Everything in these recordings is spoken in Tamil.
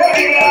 ஓடியா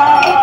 Wow.